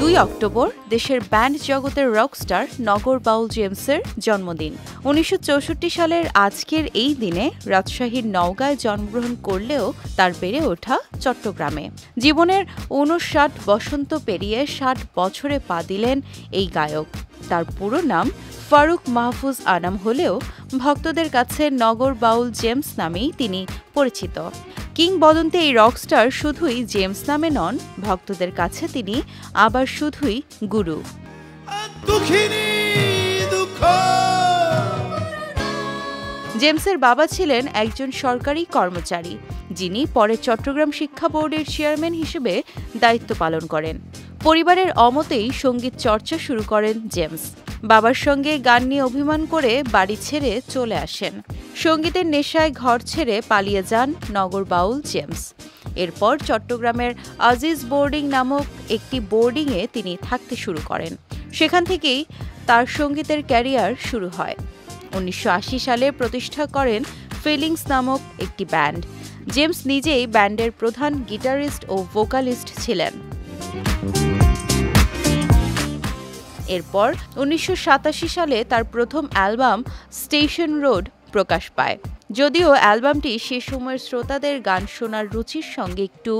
দুই অক্টোবর, দেশের ব্যান্ড জগতের রকস্টার নগর বাউল জেমসের জন্মদিন। উনিশশো চৌষট্টি সালের আজকের এই দিনে রাজশাহীর নওগাঁয় জন্মগ্রহণ করলেও তার বেড়ে ওঠা চট্টগ্রামে। জীবনের উনষাট বসন্ত পেরিয়ে ষাট বছরে পা দিলেন এই গায়ক। তার পুরো নাম ফারুক মাহফুজ আনাম হলেও ভক্তদের কাছে নগর বাউল জেমস নামেই তিনি পরিচিত। কিংবদন্তি এই রকস্টার শুধুই জেমস নামে নন ভক্তদের কাছে তিনি আবার শুধুই গুরু। জেমসের বাবা ছিলেন একজন সরকারি কর্মচারী যিনি পরে চট্টগ্রাম শিক্ষা বোর্ডের চেয়ারম্যান হিসেবে দায়িত্ব পালন করেন। পরিবারের অমতেই সংগীত চর্চা শুরু করেন জেমস। বাবার সঙ্গে গান নিয়ে অভিমান করে বাড়ি ছেড়ে চলে আসেন। সঙ্গীতের নেশায় ঘর ছেড়ে পালিয়ে যান নগর বাউল জেমস। এরপর চট্টগ্রামের আজিজ বোর্ডিং নামক একটি বোর্ডিংয়ে তিনি থাকতে শুরু করেন। সেখান থেকেই তার সঙ্গীতের ক্যারিয়ার শুরু হয়। উনিশশো আশি সালে প্রতিষ্ঠা করেন ফিলিংস নামক একটি ব্যান্ড। জেমস নিজেই ব্যান্ডের প্রধান গিটারিস্ট ও ভোকালিস্ট ছিলেন। এরপর উনিশশো সাতাশি সালে তার প্রথম অ্যালবাম স্টেশন রোড প্রকাশ পায়। যদিও অ্যালবামটি সে সময়ের শ্রোতাদের গান শোনার রুচির সঙ্গে একটু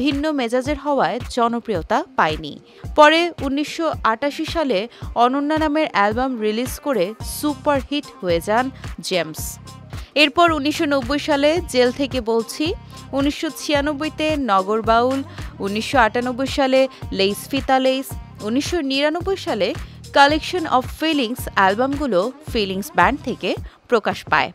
ভিন্ন মেজাজের হওয়ায় জনপ্রিয়তা পায়নি। পরে উনিশশো আটাশি সালে অনন্যা নামের অ্যালবাম রিলিজ করে সুপারহিট হয়ে যান জেমস। এরপর উনিশশো নব্বই সালে জেল থেকে বলছি, উনিশশো ছিয়ানব্বইতে নগর বাউল উনিশশো সালে লেইস ফিতা লেইস উনিশশো নিরানব্বই সালে কালেকশন অফ ফিলিংস অ্যালবামগুলো ফিলিংস ব্যান্ড থেকে প্রকাশ পায়।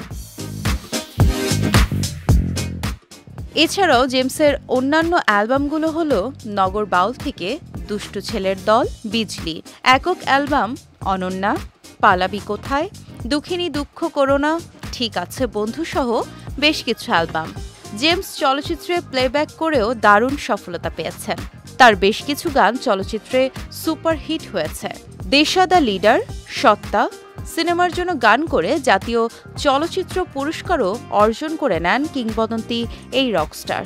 এছাড়াও জেমসের অন্যান্য অ্যালবামগুলো হলো নগর বাউল থেকে দুষ্টু ছেলের দল বিজলি। একক অ্যালবাম অনন্যা, পালাবি কোথায়, দুঃখিনী দুঃখ করোনা ঠিক আছে বন্ধুসহ বেশ কিছু অ্যালবাম। জেমস চলচ্চিত্রে প্লেব্যাক করেও দারুণ সফলতা পেয়েছেন। তার বেশ কিছু গান চলচ্চিত্রে সুপারহিট হয়েছে। দেশা লিডার, সত্তা, সিনেমার জন্য গান করে জাতীয় চলচ্চিত্র পুরস্কারও অর্জন করে নেন কিংবদন্তি এই রকস্টার।